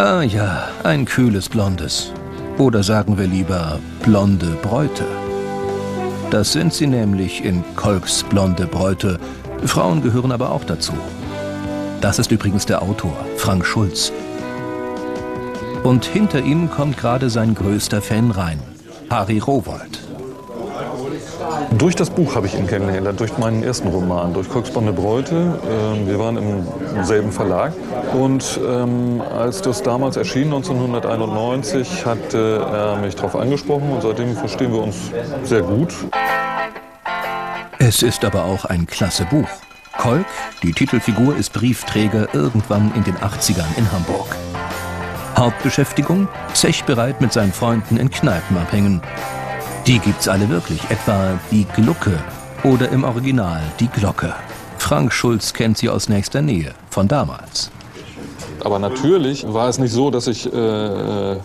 Ah ja, ein kühles Blondes. Oder sagen wir lieber blonde Bräute. Das sind sie nämlich in Kolks blonde Bräute. Frauen gehören aber auch dazu. Das ist übrigens der Autor, Frank Schulz. Und hinter ihm kommt gerade sein größter Fan rein, Harry Rowold. Durch das Buch habe ich ihn kennengelernt, durch meinen ersten Roman, durch Kolksbonde Bräute. Ähm, wir waren im selben Verlag. Und ähm, als das damals erschien, 1991, hat er mich darauf angesprochen und seitdem verstehen wir uns sehr gut. Es ist aber auch ein klasse Buch. Kolk, die Titelfigur, ist Briefträger irgendwann in den 80ern in Hamburg. Hauptbeschäftigung? Zechbereit mit seinen Freunden in Kneipen abhängen. Die gibt's alle wirklich, etwa die Glucke oder im Original die Glocke. Frank Schulz kennt sie aus nächster Nähe, von damals. Aber natürlich war es nicht so, dass ich, äh,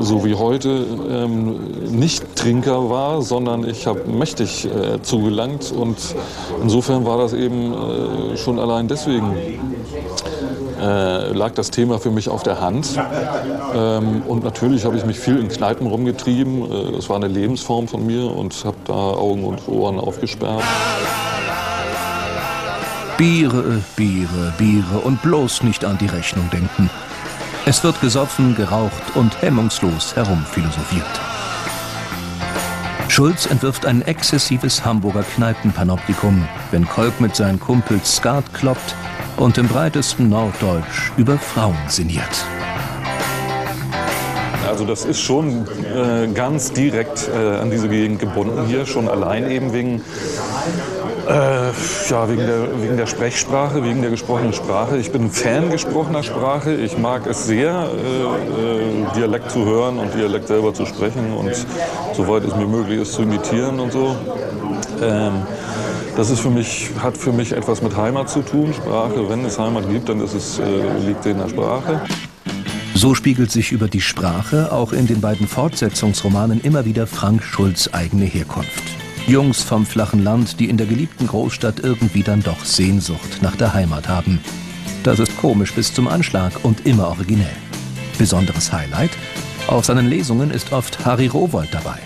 so wie heute, ähm, nicht Trinker war, sondern ich habe mächtig äh, zugelangt. Und insofern war das eben äh, schon allein deswegen äh, lag das Thema für mich auf der Hand. Ähm, und natürlich habe ich mich viel in Kneipen rumgetrieben. Äh, das war eine Lebensform von mir und habe da Augen und Ohren aufgesperrt. Biere, Biere, Biere und bloß nicht an die Rechnung denken. Es wird gesoffen, geraucht und hemmungslos herumphilosophiert. Schulz entwirft ein exzessives Hamburger Kneipenpanoptikum, wenn Kolk mit seinen Kumpels Skat kloppt und im breitesten Norddeutsch über Frauen sinniert. Also das ist schon äh, ganz direkt äh, an diese Gegend gebunden hier, schon allein eben wegen, äh, ja, wegen, der, wegen der Sprechsprache, wegen der gesprochenen Sprache. Ich bin Fan gesprochener Sprache. Ich mag es sehr, äh, äh, Dialekt zu hören und Dialekt selber zu sprechen und soweit es mir möglich ist zu imitieren und so. Ähm, das ist für mich, hat für mich etwas mit Heimat zu tun. Sprache, wenn es Heimat gibt, dann ist es, äh, liegt in der Sprache. So spiegelt sich über die Sprache auch in den beiden Fortsetzungsromanen immer wieder Frank Schulz eigene Herkunft. Jungs vom flachen Land, die in der geliebten Großstadt irgendwie dann doch Sehnsucht nach der Heimat haben. Das ist komisch bis zum Anschlag und immer originell. Besonderes Highlight? Auf seinen Lesungen ist oft Harry Rowold dabei.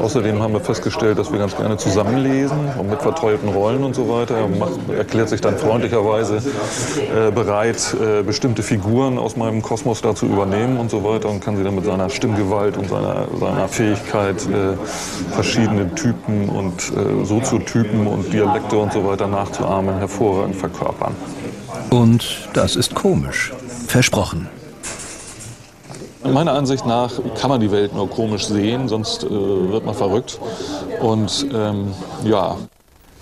Außerdem haben wir festgestellt, dass wir ganz gerne zusammenlesen und mit verteuerten Rollen und so weiter. Er macht, erklärt sich dann freundlicherweise äh, bereit, äh, bestimmte Figuren aus meinem Kosmos da zu übernehmen und so weiter und kann sie dann mit seiner Stimmgewalt und seiner, seiner Fähigkeit, äh, verschiedene Typen und äh, Soziotypen und Dialekte und so weiter nachzuahmen, hervorragend verkörpern. Und das ist komisch. Versprochen. Meiner Ansicht nach kann man die Welt nur komisch sehen, sonst äh, wird man verrückt. Und ähm, ja.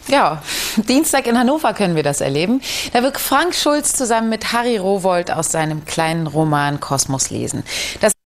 Ja, Dienstag in Hannover können wir das erleben. Da wird Frank Schulz zusammen mit Harry Rowold aus seinem kleinen Roman Kosmos lesen. Das